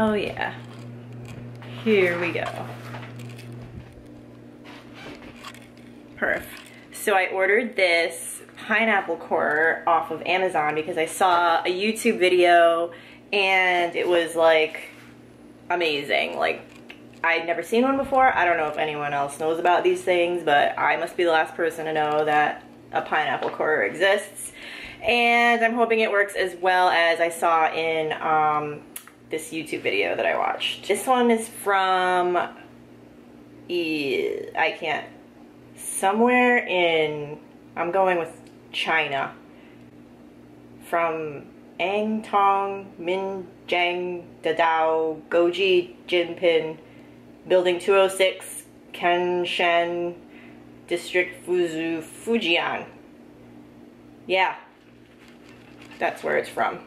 Oh yeah. Here we go. Perf. So I ordered this pineapple corer off of Amazon because I saw a YouTube video and it was like amazing. Like I'd never seen one before. I don't know if anyone else knows about these things, but I must be the last person to know that a pineapple corer exists. And I'm hoping it works as well as I saw in um, this YouTube video that I watched. This one is from, I can't, somewhere in, I'm going with China. From Ang Tong Min Jiang Dadao Goji Jinpin Building 206 Kenshan District Fuzhou Fujian. Yeah, that's where it's from.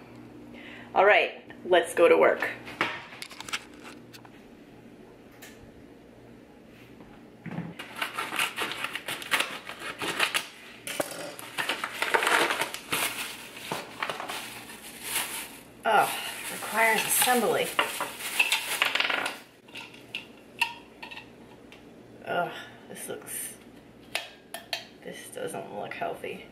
All right, let's go to work. Oh, requires assembly. Ugh, this looks, this doesn't look healthy.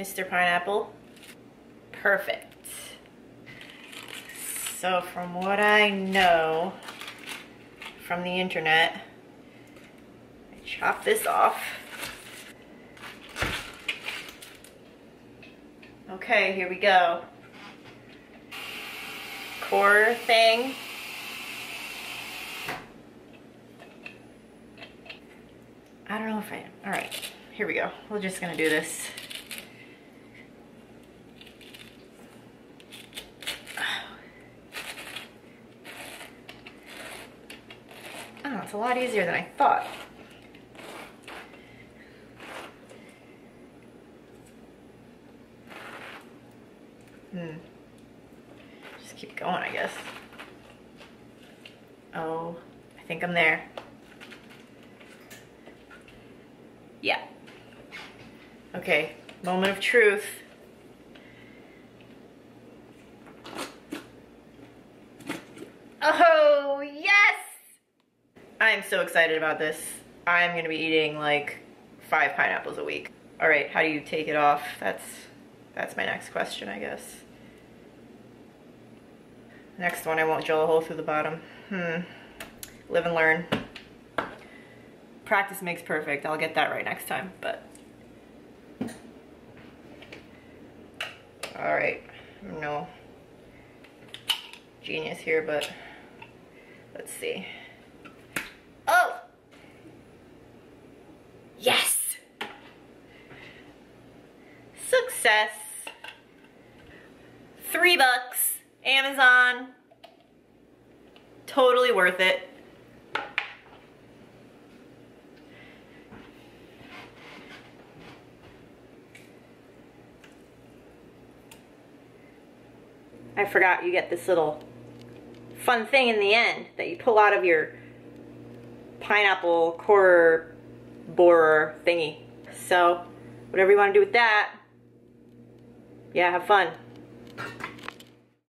Mr. Pineapple. Perfect. So from what I know from the internet, I chop this off. Okay, here we go. Core thing. I don't know if I, all right, here we go. We're just gonna do this. Oh, it's a lot easier than I thought. Hmm. Just keep going, I guess. Oh, I think I'm there. Yeah. Okay, moment of truth. Oh! I'm so excited about this. I'm gonna be eating like five pineapples a week. All right, how do you take it off? That's, that's my next question, I guess. Next one, I won't drill a hole through the bottom. Hmm, live and learn. Practice makes perfect. I'll get that right next time, but. All right, no genius here, but let's see. Oh! Yes! Success. Three bucks. Amazon. Totally worth it. I forgot you get this little fun thing in the end that you pull out of your pineapple core borer thingy. So whatever you want to do with that, yeah, have fun.